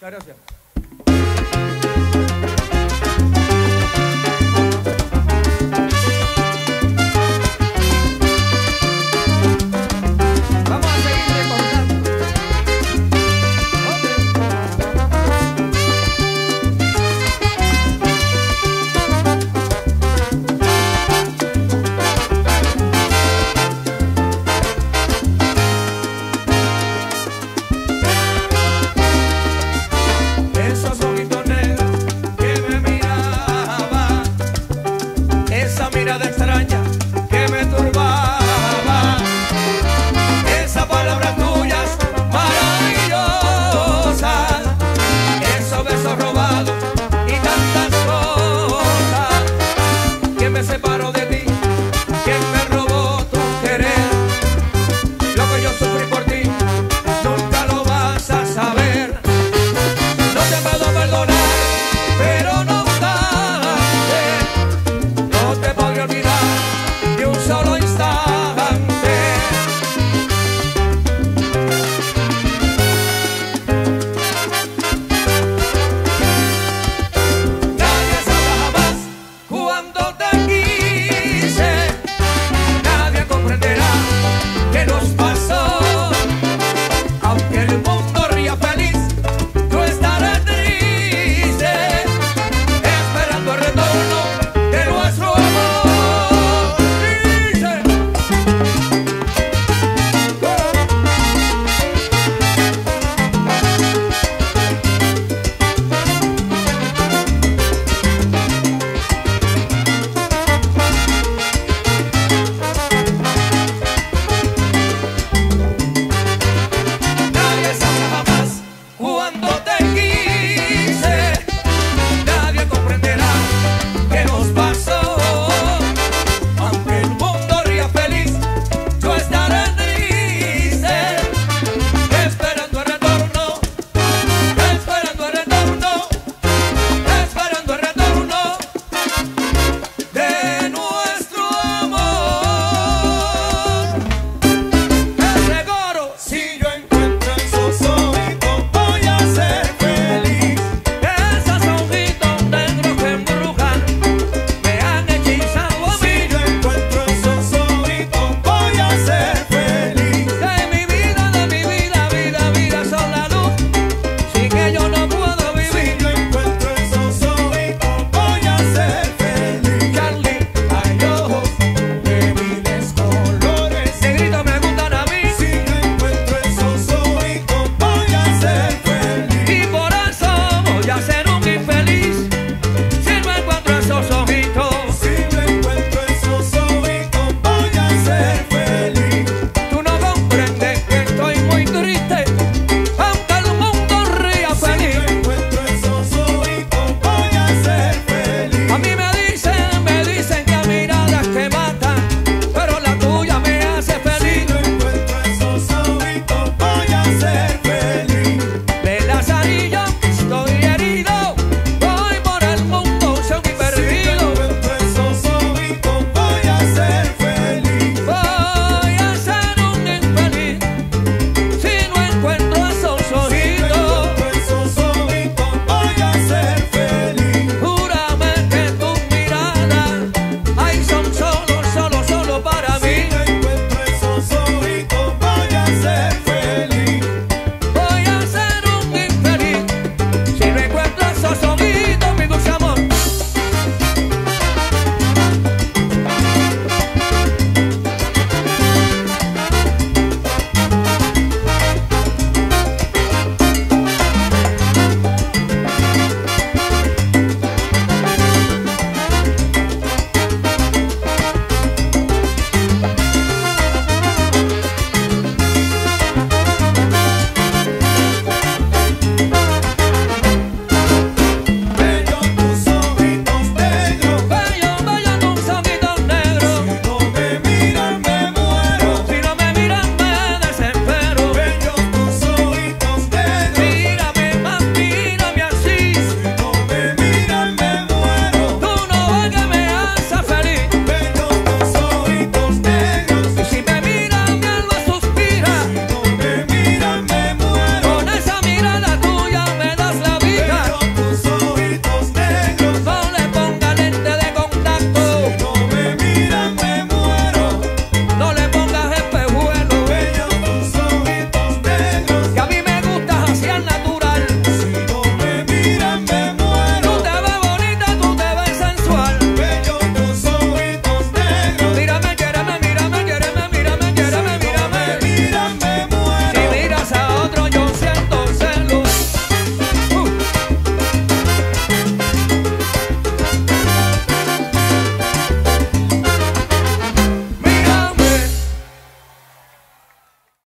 Muchas gracias.